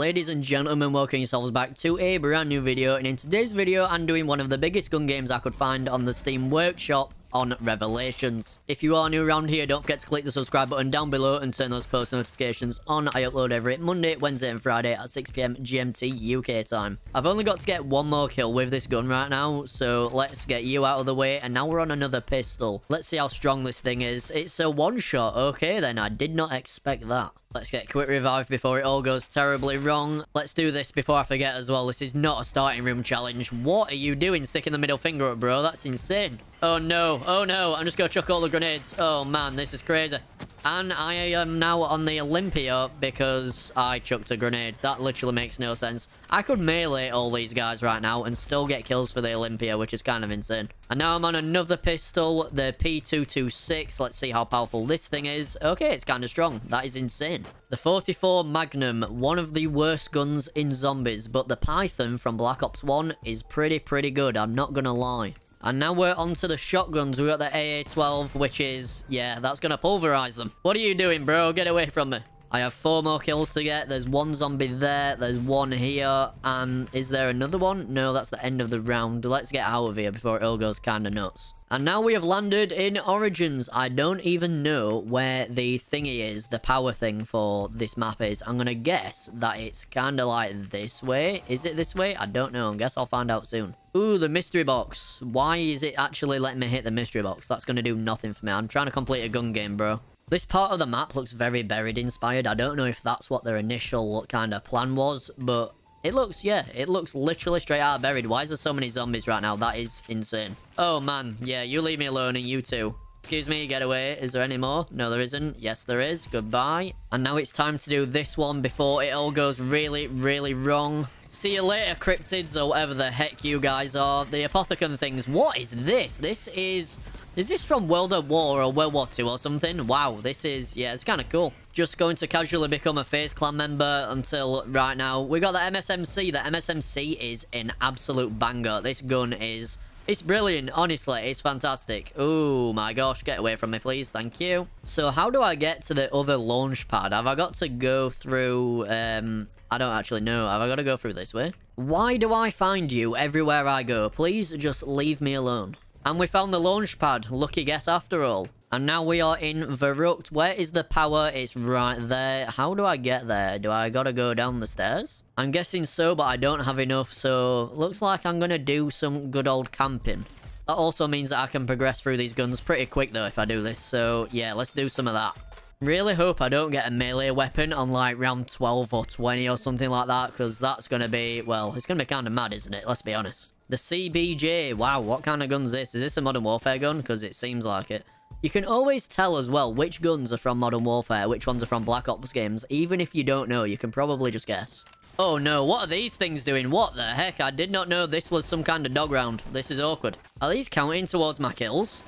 Ladies and gentlemen, welcome yourselves back to a brand new video, and in today's video, I'm doing one of the biggest gun games I could find on the Steam Workshop on Revelations. If you are new around here, don't forget to click the subscribe button down below and turn those post notifications on. I upload every Monday, Wednesday and Friday at 6pm GMT UK time. I've only got to get one more kill with this gun right now, so let's get you out of the way, and now we're on another pistol. Let's see how strong this thing is. It's a one-shot, okay then, I did not expect that. Let's get quick revive before it all goes terribly wrong. Let's do this before I forget as well. This is not a starting room challenge. What are you doing sticking the middle finger up, bro? That's insane. Oh, no. Oh, no. I'm just going to chuck all the grenades. Oh, man. This is crazy. And I am now on the Olympia because I chucked a grenade. That literally makes no sense. I could melee all these guys right now and still get kills for the Olympia, which is kind of insane. And now I'm on another pistol, the P226. Let's see how powerful this thing is. Okay, it's kind of strong. That is insane. The 44 Magnum, one of the worst guns in zombies, but the Python from Black Ops 1 is pretty, pretty good. I'm not gonna lie. And now we're on to the shotguns. We got the AA-12, which is... Yeah, that's going to pulverize them. What are you doing, bro? Get away from me. I have four more kills to get. There's one zombie there. There's one here. And is there another one? No, that's the end of the round. Let's get out of here before it all goes kind of nuts. And now we have landed in Origins. I don't even know where the thingy is, the power thing for this map is. I'm going to guess that it's kind of like this way. Is it this way? I don't know. I guess I'll find out soon. Ooh, the mystery box. Why is it actually letting me hit the mystery box? That's going to do nothing for me. I'm trying to complete a gun game, bro. This part of the map looks very buried inspired. I don't know if that's what their initial kind of plan was, but it looks, yeah, it looks literally straight out of buried. Why is there so many zombies right now? That is insane. Oh, man. Yeah, you leave me alone and you too. Excuse me, get away. Is there any more? No, there isn't. Yes, there is. Goodbye. And now it's time to do this one before it all goes really, really wrong. See you later, cryptids, or whatever the heck you guys are. The Apothicon things. What is this? This is... Is this from World at War or World War II or something? Wow, this is... Yeah, it's kind of cool. Just going to casually become a FaZe Clan member until right now. We got the MSMC. The MSMC is an absolute banger. This gun is... It's brilliant, honestly. It's fantastic. Oh my gosh, get away from me, please. Thank you. So how do I get to the other launch pad? Have I got to go through... Um, I don't actually know. Have I got to go through this way? Why do I find you everywhere I go? Please just leave me alone. And we found the launch pad. Lucky guess after all. And now we are in Verrückt. Where is the power? It's right there. How do I get there? Do I gotta go down the stairs? I'm guessing so, but I don't have enough, so looks like I'm gonna do some good old camping. That also means that I can progress through these guns pretty quick, though, if I do this. So, yeah, let's do some of that. Really hope I don't get a melee weapon on, like, round 12 or 20 or something like that, because that's gonna be, well, it's gonna be kind of mad, isn't it? Let's be honest. The CBJ. Wow, what kind of gun is this? Is this a Modern Warfare gun? Because it seems like it. You can always tell as well which guns are from Modern Warfare, which ones are from Black Ops games. Even if you don't know, you can probably just guess. Oh no, what are these things doing? What the heck? I did not know this was some kind of dog round. This is awkward. Are these counting towards my kills?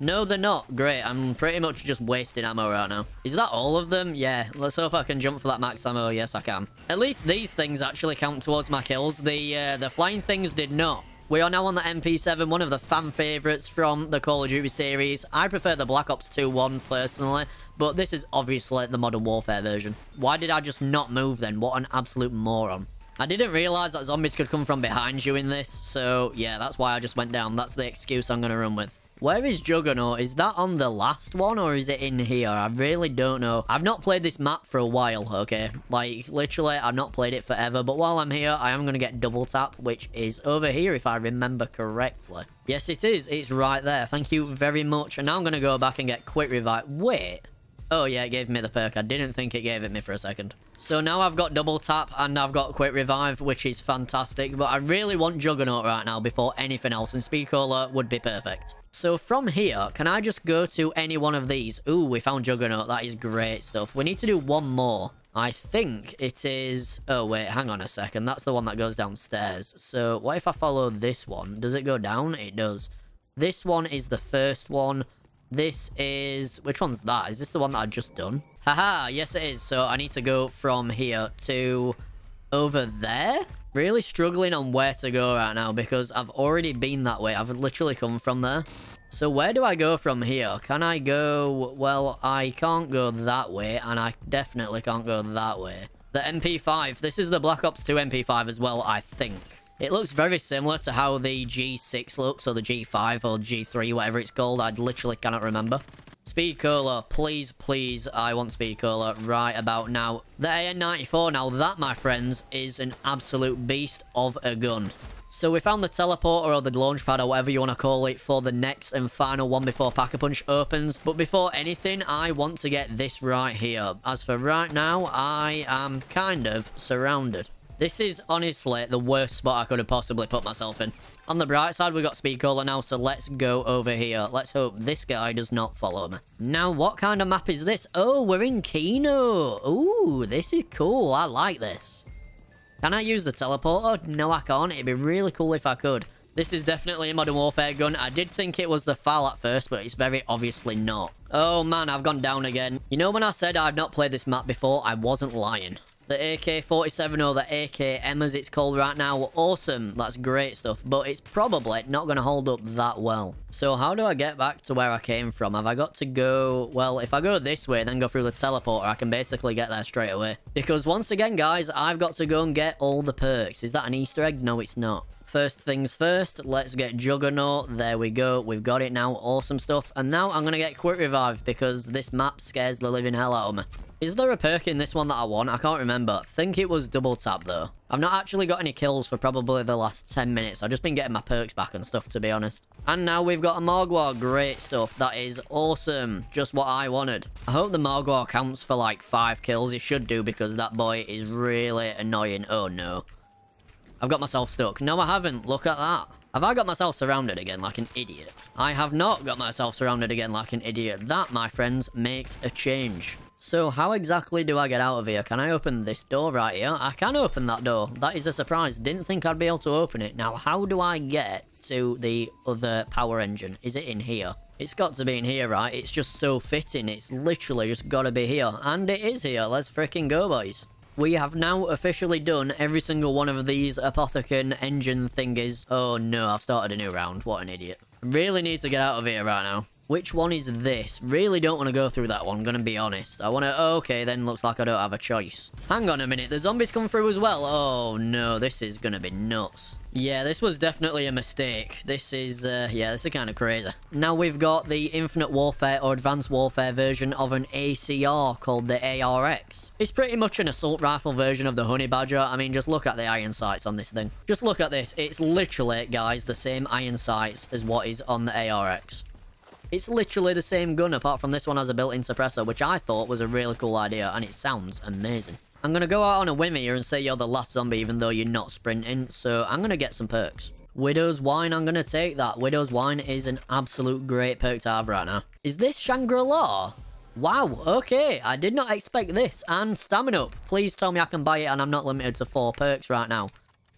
No, they're not. Great, I'm pretty much just wasting ammo right now. Is that all of them? Yeah, let's hope I can jump for that max ammo. Yes, I can. At least these things actually count towards my kills. The, uh, the flying things did not. We are now on the MP7, one of the fan favourites from the Call of Duty series. I prefer the Black Ops 2 one, personally, but this is obviously the Modern Warfare version. Why did I just not move then? What an absolute moron. I didn't realise that zombies could come from behind you in this, so yeah, that's why I just went down. That's the excuse I'm going to run with. Where is Juggernaut? Is that on the last one or is it in here? I really don't know. I've not played this map for a while, okay? Like, literally, I've not played it forever. But while I'm here, I am going to get double tap, which is over here if I remember correctly. Yes, it is. It's right there. Thank you very much. And now I'm going to go back and get quick revive. Wait. Oh, yeah, it gave me the perk. I didn't think it gave it me for a second. So now I've got double tap and I've got quick revive, which is fantastic. But I really want Juggernaut right now before anything else, and Speed Cola would be perfect. So from here, can I just go to any one of these? Ooh, we found Juggernaut. That is great stuff. We need to do one more. I think it is... Oh, wait, hang on a second. That's the one that goes downstairs. So what if I follow this one? Does it go down? It does. This one is the first one. This is... Which one's that? Is this the one that I've just done? Haha, yes it is. So I need to go from here to over there. Really struggling on where to go right now because I've already been that way. I've literally come from there. So where do I go from here? Can I go... Well, I can't go that way and I definitely can't go that way. The MP5. This is the Black Ops 2 MP5 as well, I think. It looks very similar to how the G6 looks, or the G5, or G3, whatever it's called. I literally cannot remember. Speed Cola, please, please, I want Speed Cola right about now. The AN-94, now that, my friends, is an absolute beast of a gun. So we found the teleporter or the launch pad or whatever you want to call it for the next and final one before Pack-a-Punch opens. But before anything, I want to get this right here. As for right now, I am kind of surrounded. This is honestly the worst spot I could have possibly put myself in. On the bright side, we got Speed Cola now, so let's go over here. Let's hope this guy does not follow me. Now, what kind of map is this? Oh, we're in Kino. Ooh, this is cool. I like this. Can I use the teleporter? Oh, no, I can't. It'd be really cool if I could. This is definitely a Modern Warfare gun. I did think it was the FAL at first, but it's very obviously not. Oh man, I've gone down again. You know when I said I've not played this map before, I wasn't lying. The AK-47 or the AKM as it's called right now, awesome. That's great stuff, but it's probably not going to hold up that well. So how do I get back to where I came from? Have I got to go... Well, if I go this way, then go through the teleporter, I can basically get there straight away. Because once again, guys, I've got to go and get all the perks. Is that an Easter egg? No, it's not. First things first, let's get Juggernaut. There we go. We've got it now. Awesome stuff. And now I'm going to get Quick Revive because this map scares the living hell out of me. Is there a perk in this one that I want? I can't remember. I think it was double tap though. I've not actually got any kills for probably the last 10 minutes. I've just been getting my perks back and stuff to be honest. And now we've got a Margwa. Great stuff. That is awesome. Just what I wanted. I hope the Margwa counts for like 5 kills. It should do because that boy is really annoying. Oh no. I've got myself stuck. No, I haven't. Look at that. Have I got myself surrounded again like an idiot? I have not got myself surrounded again like an idiot. That, my friends, makes a change. So how exactly do I get out of here? Can I open this door right here? I can open that door. That is a surprise. Didn't think I'd be able to open it. Now, how do I get to the other power engine? Is it in here? It's got to be in here, right? It's just so fitting. It's literally just got to be here. And it is here. Let's freaking go, boys. We have now officially done every single one of these Apothicon engine thingies. Oh no, I've started a new round. What an idiot. Really need to get out of here right now. Which one is this? Really don't want to go through that one, gonna be honest. I want to... Okay, then looks like I don't have a choice. Hang on a minute, the zombies come through as well. Oh, no, this is gonna be nuts. Yeah, this was definitely a mistake. This is, uh, yeah, this is kind of crazy. Now we've got the Infinite Warfare or Advanced Warfare version of an ACR called the ARX. It's pretty much an assault rifle version of the Honey Badger. I mean, just look at the iron sights on this thing. Just look at this. It's literally, guys, the same iron sights as what is on the ARX. It's literally the same gun, apart from this one has a built-in suppressor, which I thought was a really cool idea, and it sounds amazing. I'm going to go out on a whim here and say you're the last zombie, even though you're not sprinting, so I'm going to get some perks. Widow's Wine, I'm going to take that. Widow's Wine is an absolute great perk to have right now. Is this Shangri-La? Wow, okay, I did not expect this. And Stamina Up. Please tell me I can buy it and I'm not limited to four perks right now.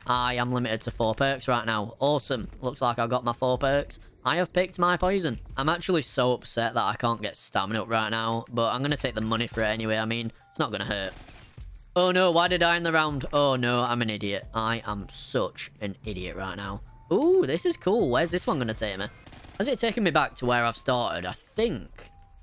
I am limited to four perks right now. Awesome. Looks like I got my four perks. I have picked my poison. I'm actually so upset that I can't get stamina up right now, but I'm going to take the money for it anyway. I mean, it's not going to hurt. Oh no, why did I end the round? Oh no, I'm an idiot. I am such an idiot right now. Ooh, this is cool. Where's this one going to take me? Has it taken me back to where I've started? I think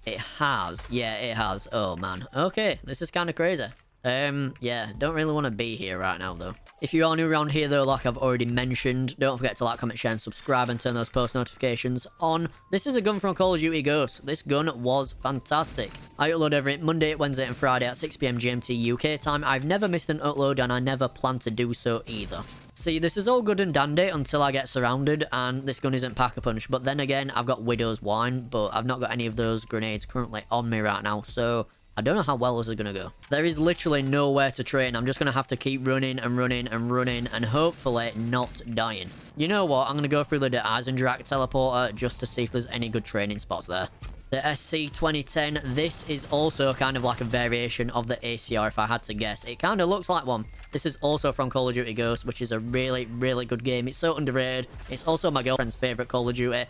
it has. Yeah, it has. Oh man. Okay, this is kind of crazy. Um, yeah, don't really want to be here right now, though. If you are new around here, though, like I've already mentioned, don't forget to like, comment, share, and subscribe, and turn those post notifications on. This is a gun from Call of Duty Ghosts. This gun was fantastic. I upload every Monday, Wednesday, and Friday at 6pm GMT UK time. I've never missed an upload, and I never plan to do so either. See, this is all good and dandy until I get surrounded, and this gun isn't Pack-a-Punch. But then again, I've got Widow's Wine, but I've not got any of those grenades currently on me right now, so I don't know how well this is going to go. There is literally nowhere to train. I'm just going to have to keep running and running and running and hopefully not dying. You know what? I'm going to go through the De Eisendrache teleporter just to see if there's any good training spots there. The SC-2010, this is also kind of like a variation of the ACR if I had to guess. It kind of looks like one. This is also from Call of Duty Ghosts, which is a really, really good game. It's so underrated. It's also my girlfriend's favourite Call of Duty.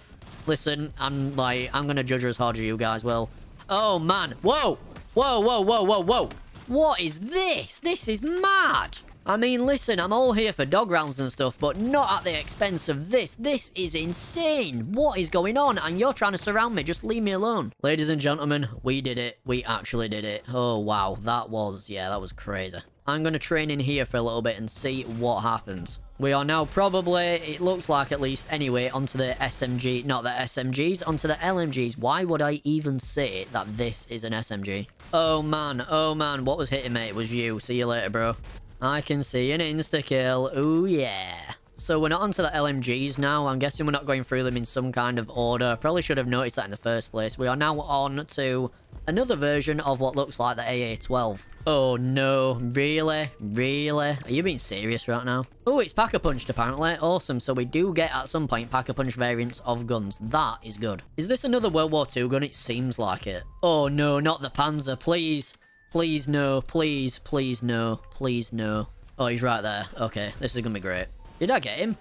Listen, I'm like, I'm going to judge her as hard as you guys will. Oh, man. Whoa! Whoa, whoa, whoa, whoa, whoa. What is this? This is mad. I mean, listen, I'm all here for dog rounds and stuff, but not at the expense of this. This is insane. What is going on? And you're trying to surround me. Just leave me alone. Ladies and gentlemen, we did it. We actually did it. Oh, wow. That was, yeah, that was crazy. I'm going to train in here for a little bit and see what happens. We are now probably, it looks like at least, anyway, onto the SMG, not the SMGs, onto the LMGs. Why would I even say that this is an SMG? Oh man, oh man, what was hitting me? It was you. See you later, bro. I can see an insta-kill. Ooh, yeah. So we're not onto the LMGs now. I'm guessing we're not going through them in some kind of order. Probably should have noticed that in the first place. We are now on to another version of what looks like the AA-12. Oh no, really? Really? Are you being serious right now? Oh, it's Pack-a-Punched apparently. Awesome, so we do get at some point Pack-a-Punch variants of guns. That is good. Is this another World War II gun? It seems like it. Oh no, not the Panzer, please. Please no, please, please no, please no. Oh, he's right there. Okay, this is gonna be great. Did I get him?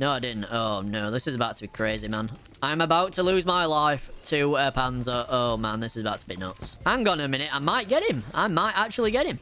No, I didn't. Oh no, this is about to be crazy, man. I'm about to lose my life to a Panzer. Oh man, this is about to be nuts. Hang on a minute, I might get him. I might actually get him.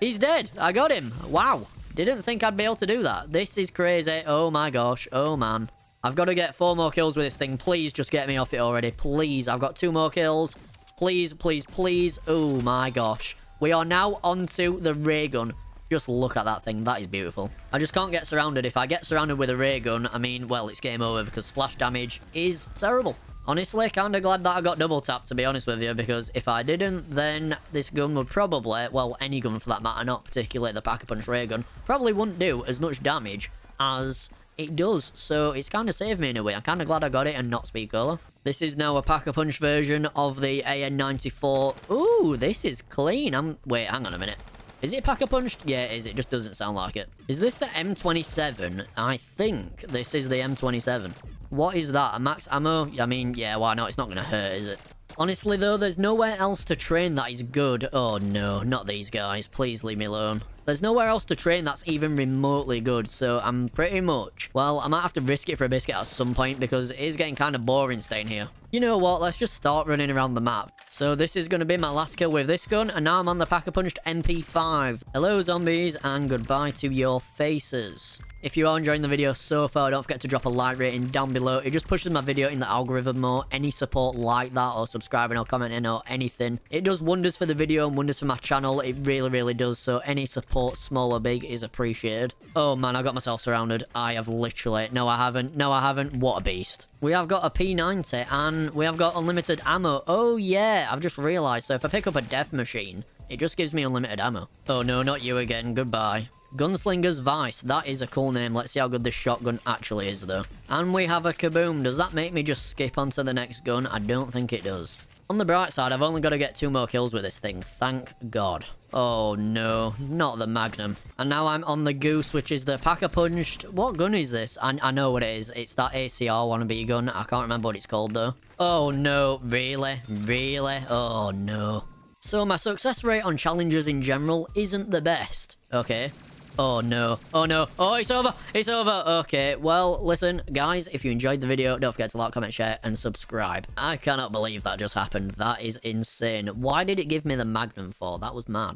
He's dead. I got him. Wow. Didn't think I'd be able to do that. This is crazy. Oh my gosh. Oh man. I've got to get four more kills with this thing. Please just get me off it already. Please. I've got two more kills. Please, please, please. Oh my gosh. We are now onto the ray gun. Just look at that thing. That is beautiful. I just can't get surrounded. If I get surrounded with a ray gun, I mean, well, it's game over because splash damage is terrible. Honestly, kind of glad that I got double tapped, to be honest with you, because if I didn't, then this gun would probably, well, any gun for that matter, not particularly the Pack-a-Punch ray gun, probably wouldn't do as much damage as it does. So it's kind of saved me in a way. I'm kind of glad I got it and not Speed Cola. This is now a Pack-a-Punch version of the AN94. Ooh, this is clean. I'm... Wait, hang on a minute. Is it Pack-a-Punched? Yeah, it is. It just doesn't sound like it. Is this the M27? I think this is the M27. What is that? A max ammo? I mean, yeah, why not? It's not going to hurt, is it? Honestly, though, there's nowhere else to train that is good. Oh, no, not these guys. Please leave me alone. There's nowhere else to train that's even remotely good, so I'm pretty much... Well, I might have to risk it for a biscuit at some point because it is getting kind of boring staying here. You know what, let's just start running around the map. So this is going to be my last kill with this gun, and now I'm on the Pack-a-Punched MP5. Hello, zombies, and goodbye to your faces. If you are enjoying the video so far, don't forget to drop a like rating down below. It just pushes my video in the algorithm more. Any support like that or subscribing or commenting or anything. It does wonders for the video and wonders for my channel. It really, really does. So any support, small or big, is appreciated. Oh man, I got myself surrounded. I have literally... No, I haven't. No, I haven't. What a beast. We have got a P90 and we have got unlimited ammo. Oh yeah, I've just realised. So if I pick up a death machine, it just gives me unlimited ammo. Oh no, not you again. Goodbye. Gunslinger's Vice. That is a cool name. Let's see how good this shotgun actually is, though. And we have a Kaboom. Does that make me just skip onto the next gun? I don't think it does. On the bright side, I've only got to get two more kills with this thing. Thank God. Oh, no. Not the Magnum. And now I'm on the Goose, which is the Pack-a-Punched... What gun is this? I, I know what it is. It's that ACR wannabe gun. I can't remember what it's called, though. Oh, no. Really? Really? Oh, no. So my success rate on challenges in general isn't the best. Okay. Oh no. Oh no. Oh, it's over. It's over. Okay. Well, listen, guys, if you enjoyed the video, don't forget to like, comment, share, and subscribe. I cannot believe that just happened. That is insane. Why did it give me the Magnum for? That was mad.